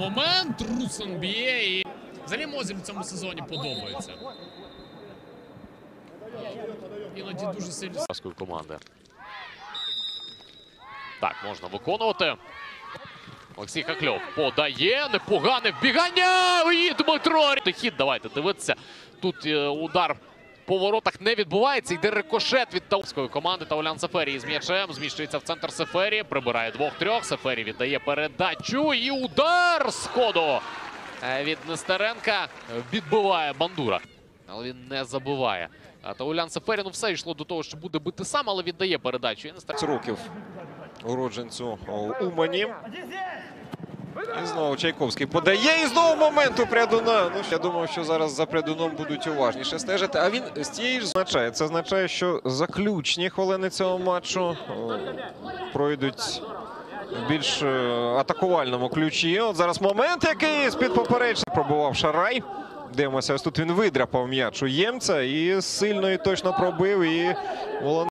момент. Руслан б'є і взагалі Мозіль в цьому сезоні подобається. Іноді дуже сильно. Команди. Так, можна виконувати. Олексій Хакльов подає. Непогане вбігання. І Дмитро. Хід, давайте дивитися. Тут е, удар по воротах не відбувається. Йде рикошет від Таурської команди. Таулян Сеферії з м'ячем. Зміщується в центр Сеферії. Прибирає двох-трьох. Сеферій віддає передачу. І удар з ходу е, від Нестеренка. Відбиває бандура. Але він не забиває. А Таулян Сефері, ну все йшло до того, що буде бити сам, але віддає передачу. І Нестеренко 15 років уродженцю Умані. І знову Чайковський подає. І знову момент у Прядуна. Ну, я думав, що зараз за Прядуном будуть уважніше стежити. А він з тієї ж означає. Це означає, що заключні хвилини цього матчу пройдуть в більш е, атакувальному ключі. От зараз момент, який з-під поперечення пробував Шарай. Дивимося, ось тут він видряпав м'яч у Ємця і сильно і точно пробив. І волон-